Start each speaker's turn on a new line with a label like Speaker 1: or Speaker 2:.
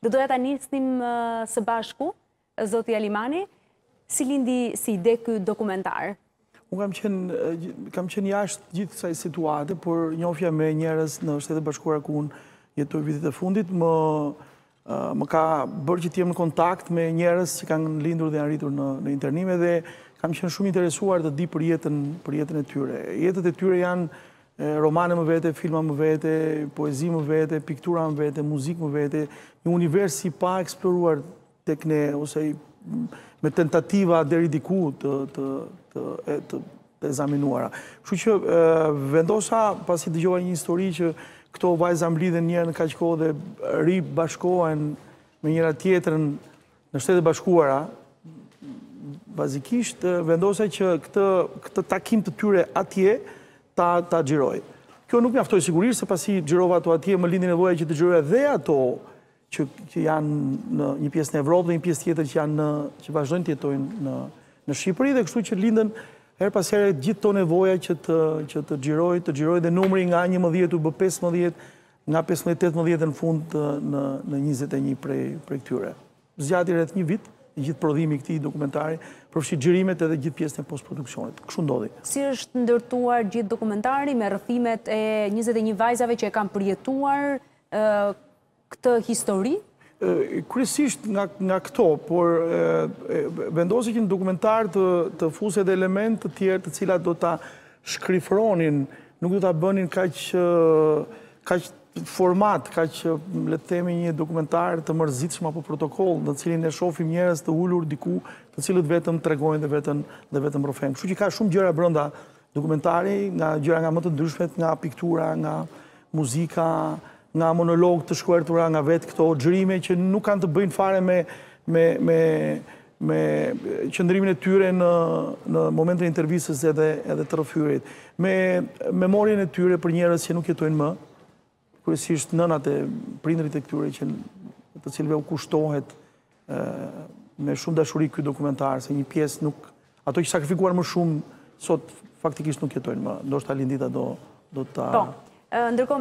Speaker 1: Do doja ta nisnim së bashku, zoti Alimani, si lindi si ide ky dokumentar?
Speaker 2: Unë kam qenë, kam qenë jashtë gjithë kësaj situate, por njofja me njerëz në Shtetet e Bashkuara ku unë jetoj vitet e fundit, më, më ka bërë që t'jem në kontakt me njerëz që kanë lindur dhe janë rritur në, në internime dhe kam qenë shumë interesuar të di për jetën, për jetën e tyre. Jetët e tyre janë Romane më vete, filma më vete, poezi më vete, piktura më vete, muzikë më vete, një univers i paeksploruar tek ne, ose me tentativa deri diku të, të, të, të, të ekzaminuara. Kështu që vendosa, pasi dëgjova një histori që këto vajza mblidhen një herë në kaq kohë dhe ribashkohen me njëra tjetrën Në Shtetet e Bashkuara, bazikisht vendosa që këtë, këtë takim të tyre atje ta, ta xhiroj. Kjo nuk mjaftoi sigurisht, se pasi xhirova ato atje, më lindi nevoja që të xhiroj edhe ato që, që janë në një pjesë në Evropë dhe një pjesë tjetër që, janë në, që vazhdojnë të jetojnë në, në Shqipëri dhe kështu që lindën herë pas here gjithë ato nevoja që të që të xhiroj, të xhiroj dhe numri nga 11 u bë 15 Nga pesëmbëdhjetë në tetëmbëdhjetë e në fund në njëzet e një prej këtyre. Zgjati rreth një vit, gjithë prodhimi i këtij dokumentari, përfshi xhirimet edhe gjithë pjesën e postproduksionit. Kështu ndodhi.
Speaker 1: Si është ndërtuar gjithë dokumentari me rrëfimet e njëzet e një vajzave që e kanë përjetuar këtë histori?
Speaker 2: Kryesisht nga këto, por vendosa që në dokumentar të fus edhe elementë të tjerë të cilat do ta shkrifëronin, nuk do ta bënin kaq format, kaq le të themi një dokumentar të mërzitshëm apo protokoll, në të cilin ne shofim njerëz të ulur diku, të cilët vetëm tregojnë dhe vetëm dhe vetëm rrëfejnë. Kështu që ka shumë gjëra brenda Dokumentarit nga gjëra nga më të ndryshmet, nga piktura, nga muzika, nga monologë të shkurtra, nga vetë këto xhirime që nuk kanë të bëjnë fare me, me, me, me qëndrimin e tyre në, në momentin e intervistës edhe, edhe të rrëfyerit, me memorien e tyre për njerëz që nuk jetojnë më, kryesisht nënat e prindërit e këtyre që të cilëve u kushtohet me shumë dashuri ky dokumentar, se një pjesë nuk ato që sakrifikuan më shumë sot faktikisht nuk jetojnë më. Ndoshta Alindita do do ta
Speaker 1: po, Ndërkohë